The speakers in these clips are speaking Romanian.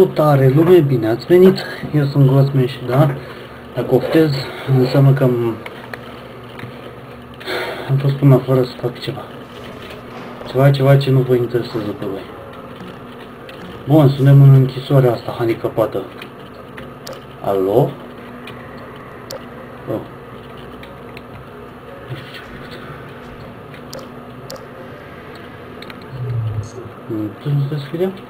Salutare lume, bine ați venit! Eu sunt Gosman și da, dacă oftez, înseamnă că am, am fost până afară să fac ceva. Ceva, ceva ce nu vă interesează pe voi. Bun, suntem în închisoarea asta handicapată. Alo? Oh. Nu știu ce făcut. Mm, Tu nu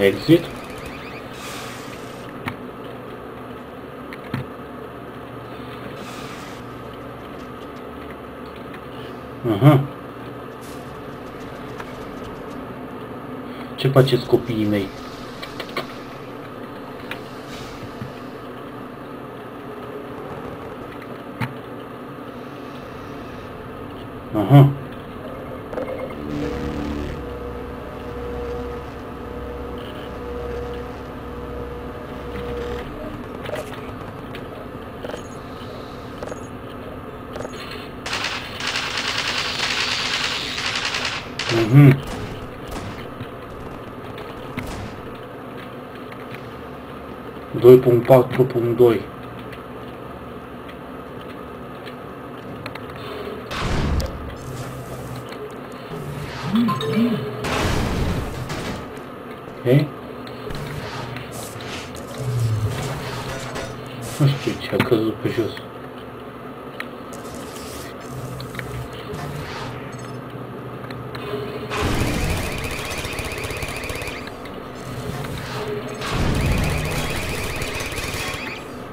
Exit. chyba cię skupimy. Aha. Mm-hmm. 2.4.2 Ok? Nu știu ce a căzut pe jos.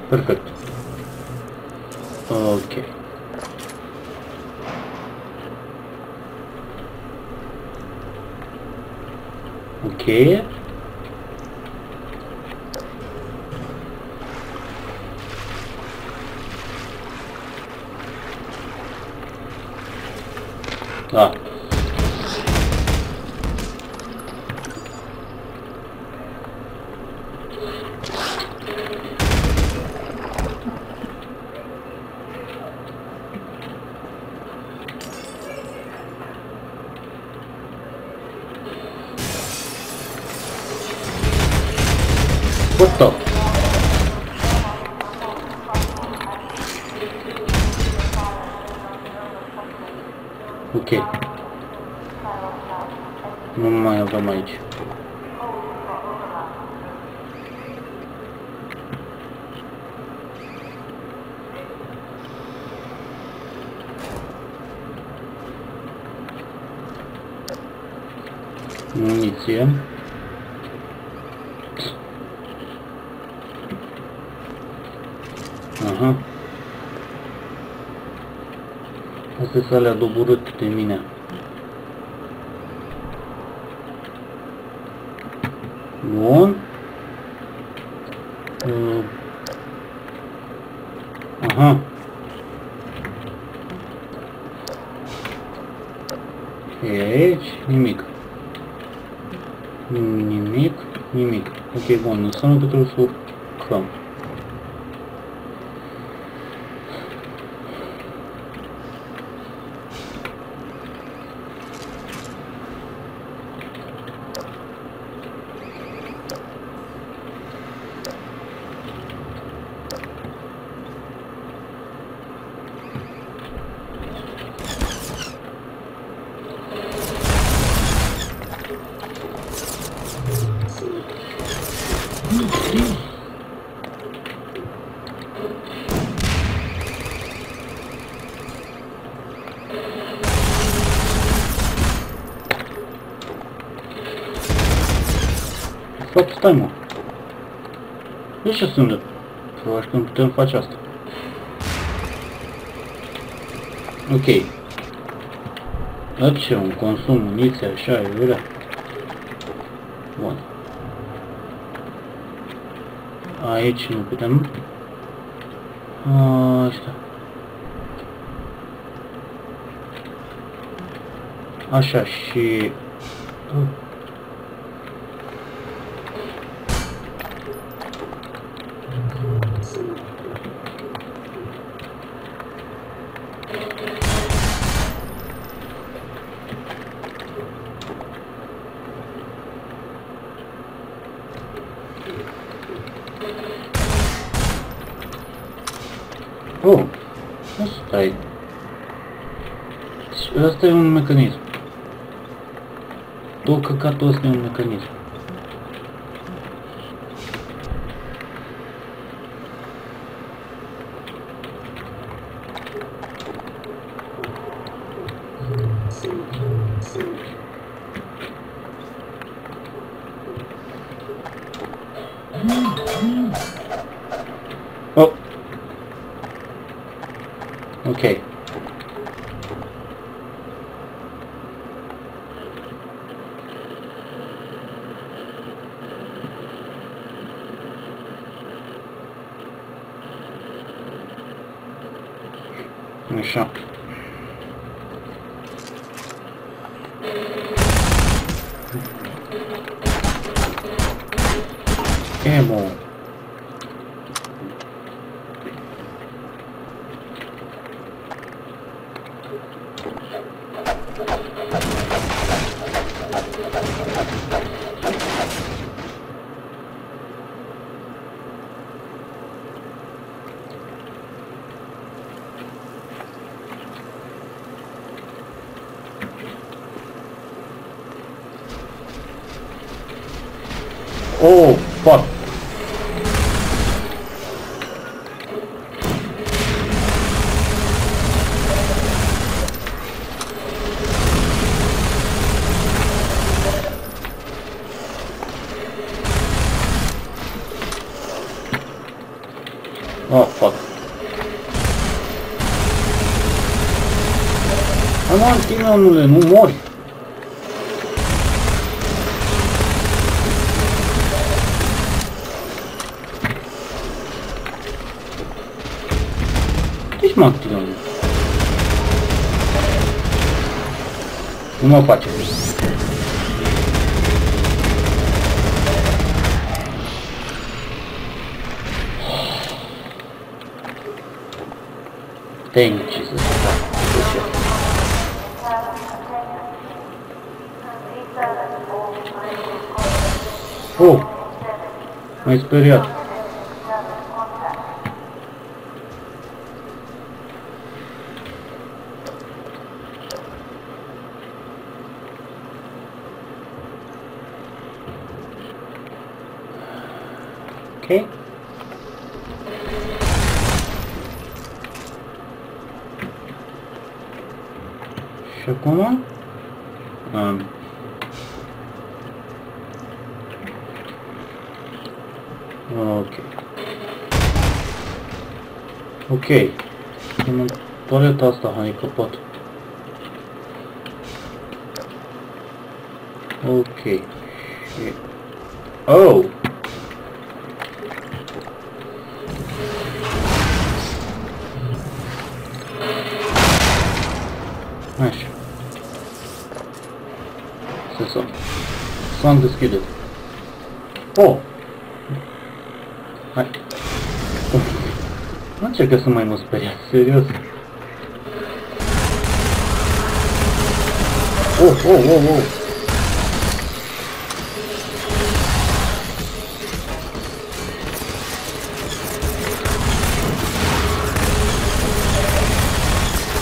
Perfecto. Ok. Ok. Ah, Astea sunt alea doborâte de mine. Bun. Uh. Aha. E aici? Nimic. Nimic, nimic. Ok, bun, înseamnă că trebuie să urcăm. Fapt, stai mă. De ce sunt? Probabil că nu putem face asta. Ok. La ce? Un consum, muniție, așa, e vrea. Bun. Aici nu putem. Așa. Așa și... Oh, asta e. Asta e un mecanism. Только карту снял наконец-то. Oh, não, nu mori! Ich mag die Domnule. Jesus. Oh, mais superior. capota. Ok. Oh! Mاشي. Sessão. Sangue esquerdo. Oh! Ai. não é que essa mãe não espera? 오오오오.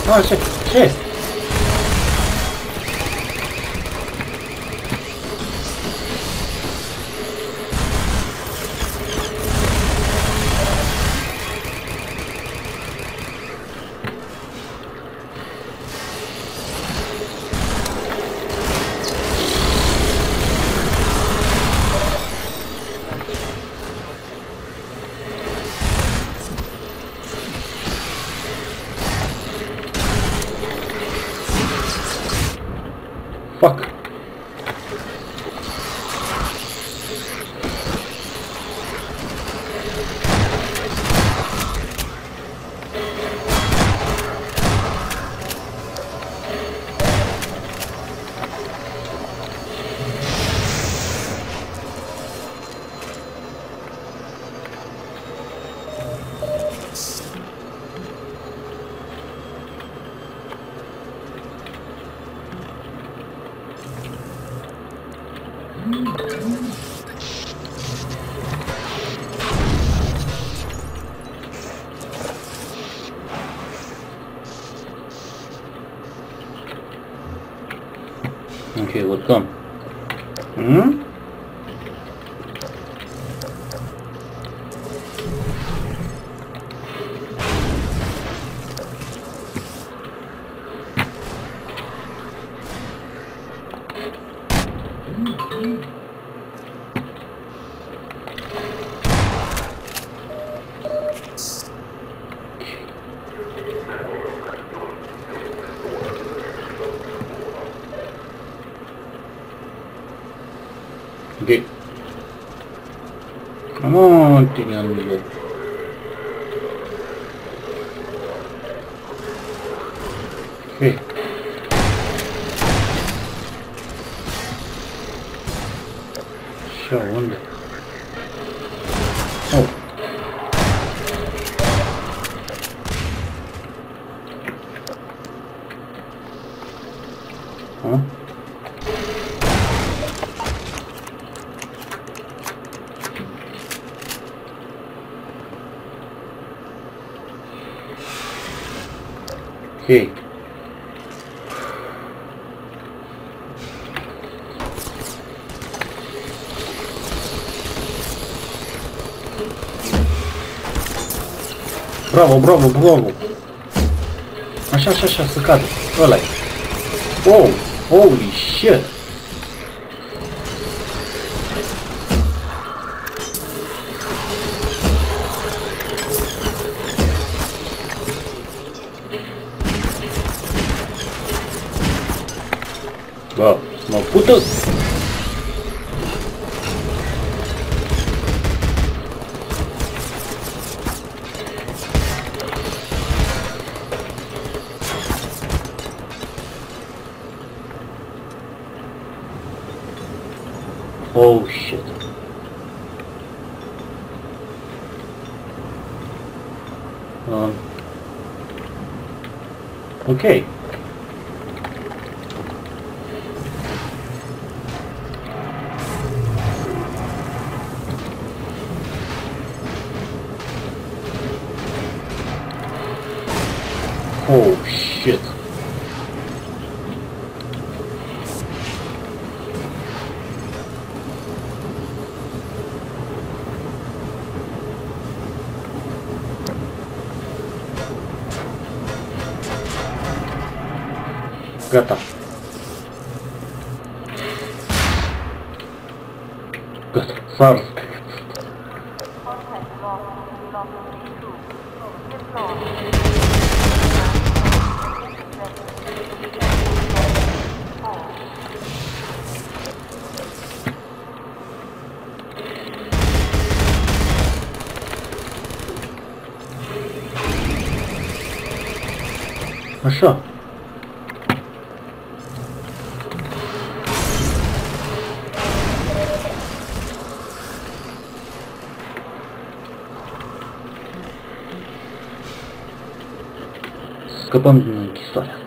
아쉣쉣 would come. tiene al universo. Okay. Bravo, bravo, bravo! Așa, așa, așa, să cadă. ăla -i. Oh, holy shit! Um, okay. Așa. Scăpăm din închisoarea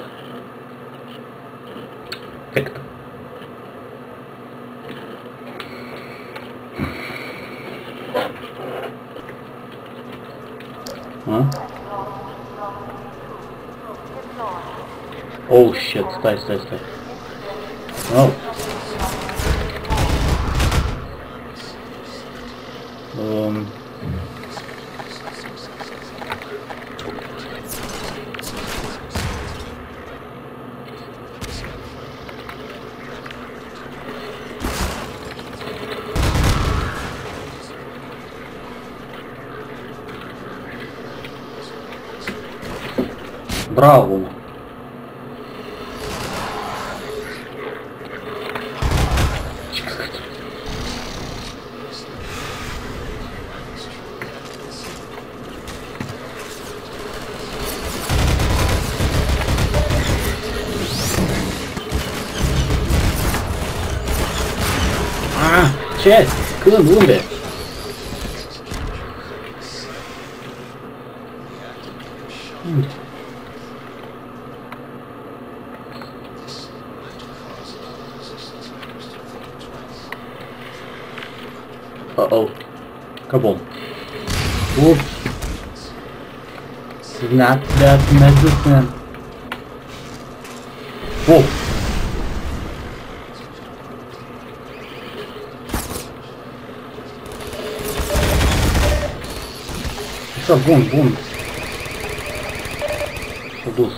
Oh shit, stay, stay, stay. Oh. shit! Because I'm it. Hmm. Uh-oh. Kaboom. Whoop. Not that magic man. Whoa. Все, бум, бум. Дух.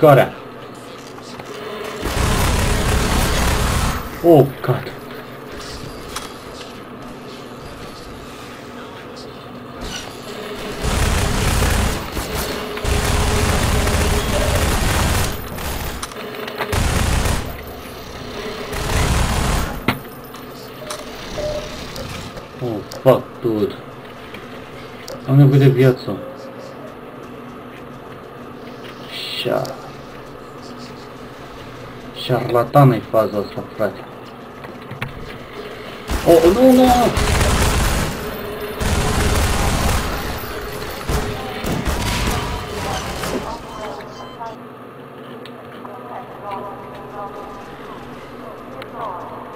Got it. Oh god. чувствуют. А мне будет бьется. Ща. Шарлатаны фаза собрать. О, ну, ну! Thank you.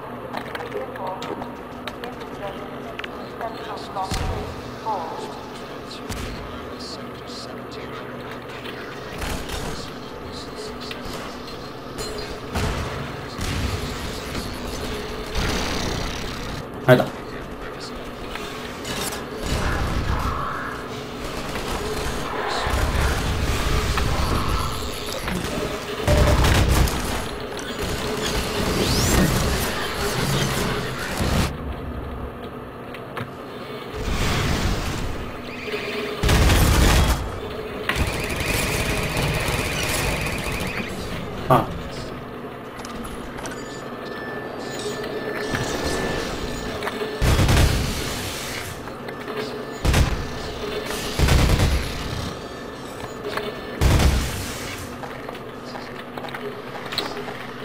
Central Lost Falls. 알다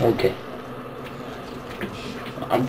Okay. I'm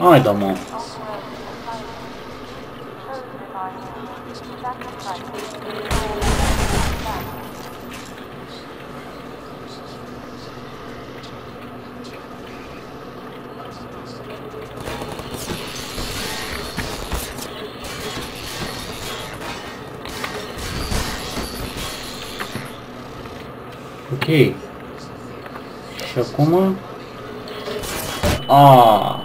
Ai, da mão. Ok. Chacuma. Ah.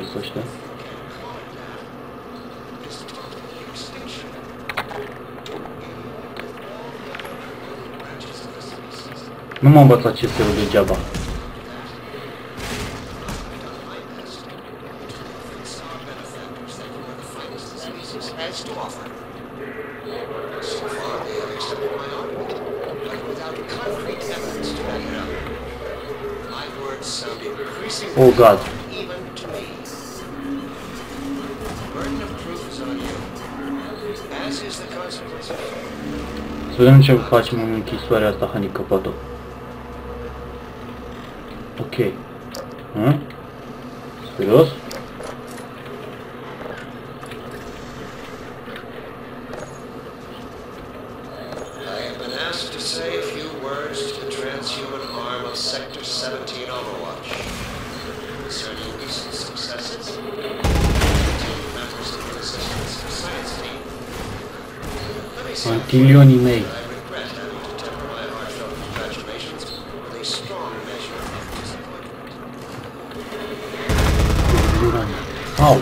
yapıyoruz sonuçta. Ну, мабуть, чистив до джаба. Oh god. Sperăm ce facem în închisoarea asta, Hani Capato. Ok. Hã? Serios? Тильониней. Ау!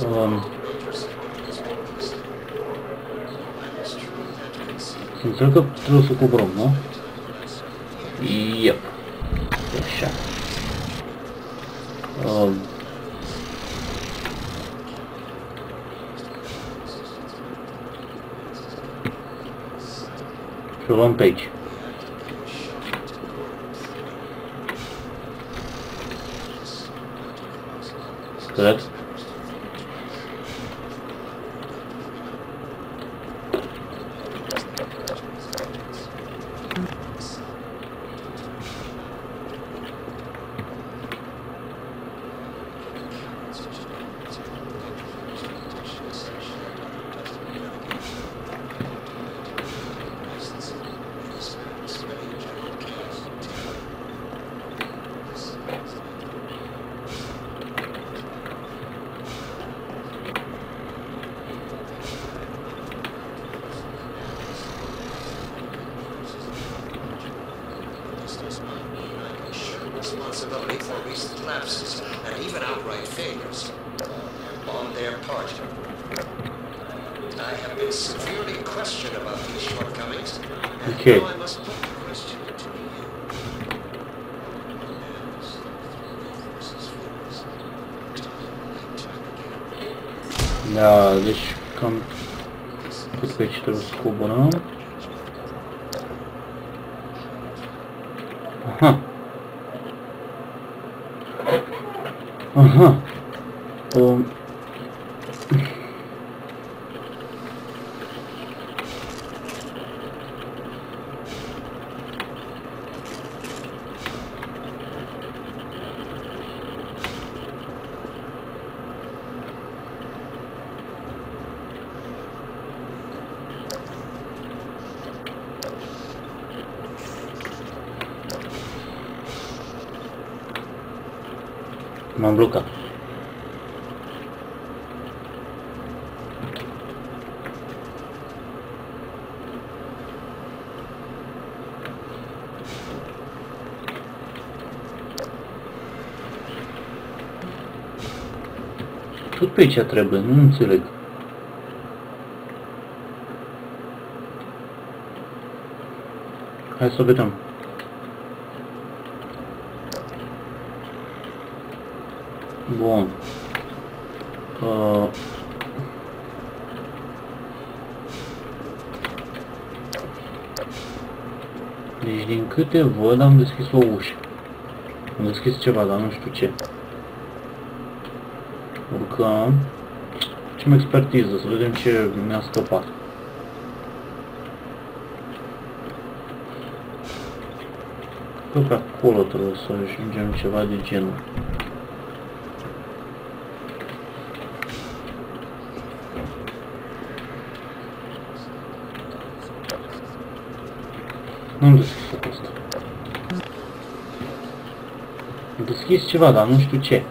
Um. Только трусу кубром, но... Да? the wrong page. Correct? Ok. Não, deixa eu... Não sei se trouxe cubo não. Aham. Aham. Blocat. Tot pe aici trebuie, nu înțeleg. Hai să vedem. Bun. Uh, deci din câte văd am deschis o ușă. Am deschis ceva, dar nu știu ce. Urcăm. Facem expertiză, să vedem ce ne-a scăpat. Cred că pe acolo trebuie să ajungem ceva de genul. Nu am deschis asta. Am deschis ceva, dar nu știu ce.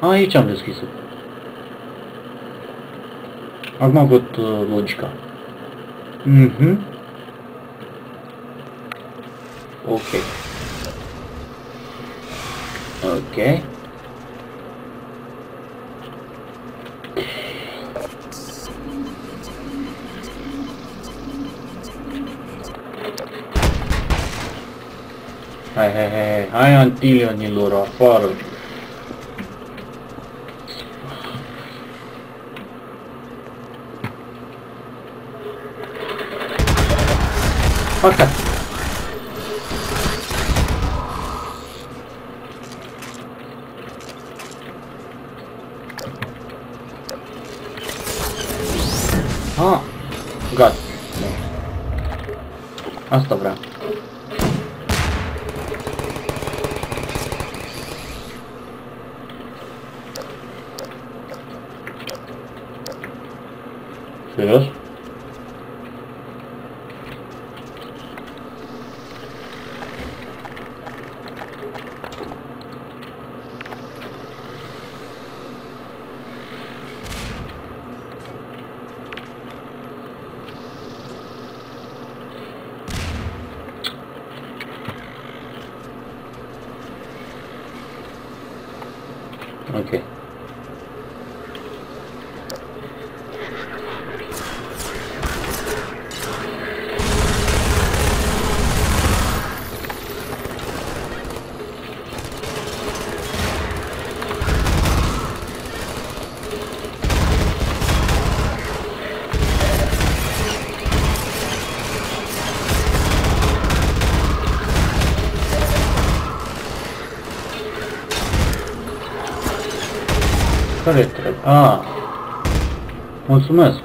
A, aici am deschis-o. Acum văd uh, logica. Mhm. Ok. Ok. Hely, olyan trilliónyi lóra, farod. Fakat. Ha. Gat. Ah, a brát. Yeah. care trebuie? A, mulțumesc.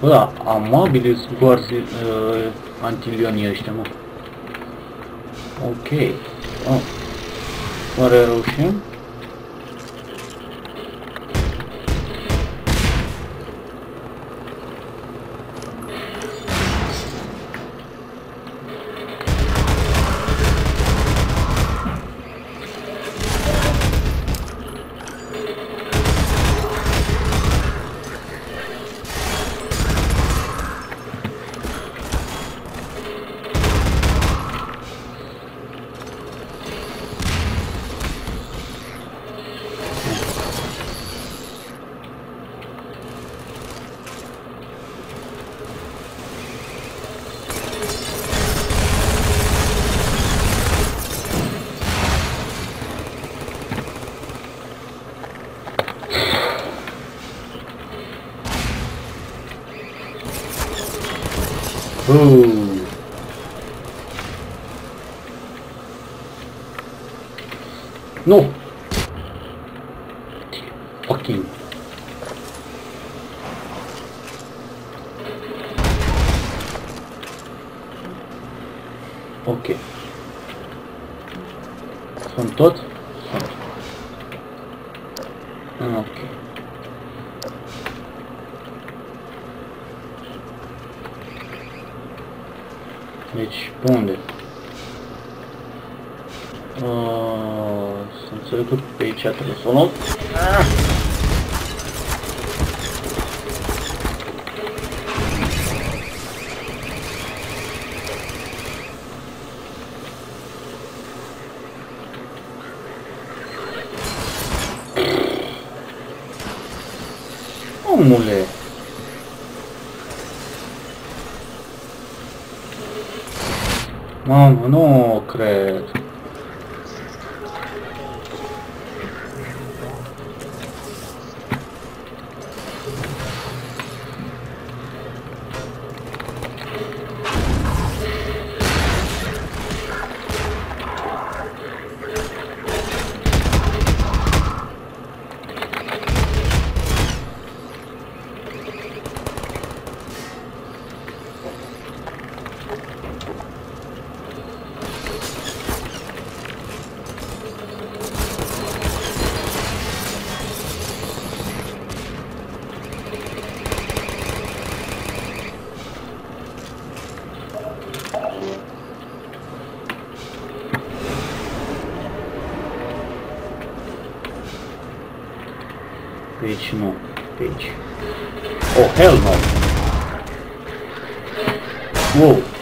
Bă, da, amabili zgoarzi uh, antilionii ăștia, mă. Ok. Oh. Oare reușim? Ooh. Omule! Mamă, nu cred. Page não. Page. Oh, hell no. Uou.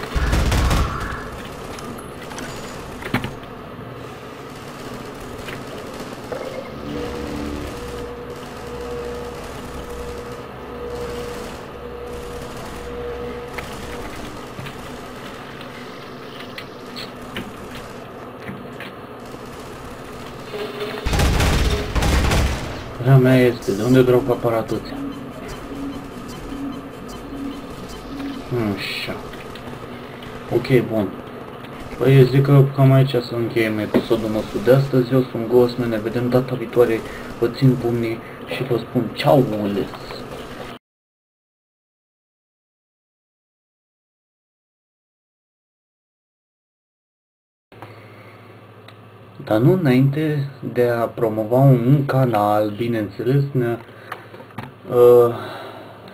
Ok, bun. Păi eu zic că cam aici să încheiem episodul nostru de astăzi. Eu sunt Gosme, ne vedem data viitoare. Vă țin pumnii și vă spun ceau, ules! dar nu înainte de a promova un canal, bineînțeles, ne, uh,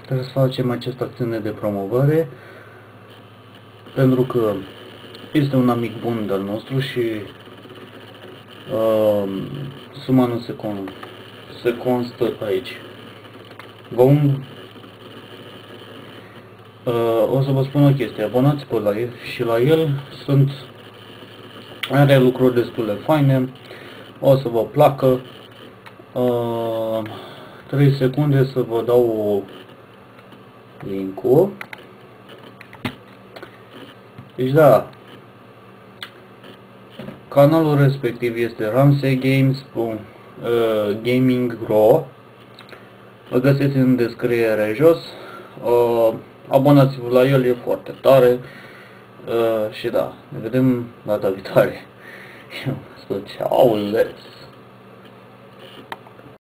trebuie să facem această acțiune de promovare pentru că este un amic bun de-al nostru și uh, suma nu se, con- se constă aici. Vom uh, o să vă spun o chestie, abonați pe la el și la el sunt are lucruri destul de faine, o să vă placă. Uh, 3 secunde să vă dau link-ul. Deci da, canalul respectiv este Ramsey Games uh, Gaming Ro. Îl găsiți în descriere jos. Uh, abonați-vă la el, e foarte tare. Uh, și da, ne vedem data viitoare. Eu spun, ceau, let's.